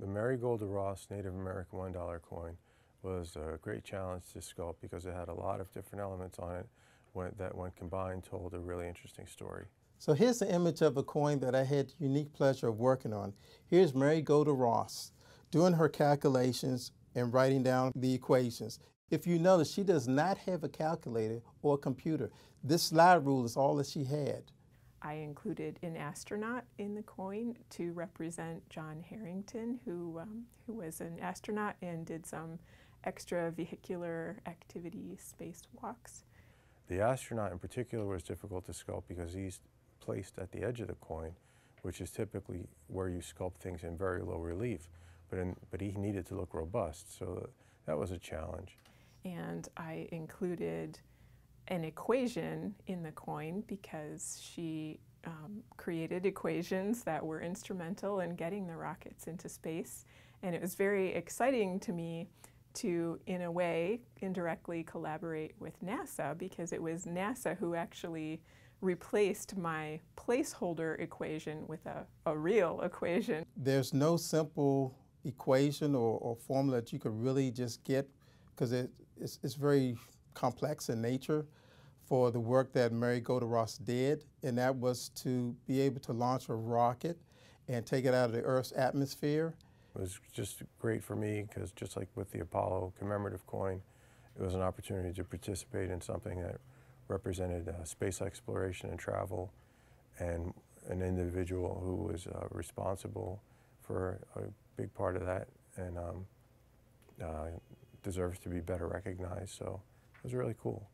The Mary Golda Ross Native American $1 coin was a great challenge to sculpt because it had a lot of different elements on it when, that when combined told a really interesting story. So here's the image of a coin that I had unique pleasure of working on. Here's Mary Golda Ross doing her calculations and writing down the equations. If you notice, she does not have a calculator or a computer. This slide rule is all that she had. I included an astronaut in the coin to represent John Herrington, who, um, who was an astronaut and did some extravehicular activity spacewalks. The astronaut in particular was difficult to sculpt because he's placed at the edge of the coin, which is typically where you sculpt things in very low relief. But, in, but he needed to look robust, so that was a challenge. And I included an equation in the coin because she um, created equations that were instrumental in getting the rockets into space. And it was very exciting to me to, in a way, indirectly collaborate with NASA because it was NASA who actually replaced my placeholder equation with a, a real equation. There's no simple equation or, or formula that you could really just get because it, it's, it's very complex in nature for the work that Mary Golda Ross did, and that was to be able to launch a rocket and take it out of the Earth's atmosphere. It was just great for me because just like with the Apollo commemorative coin, it was an opportunity to participate in something that represented uh, space exploration and travel and an individual who was uh, responsible for a big part of that and um, uh, deserves to be better recognized. So it was really cool.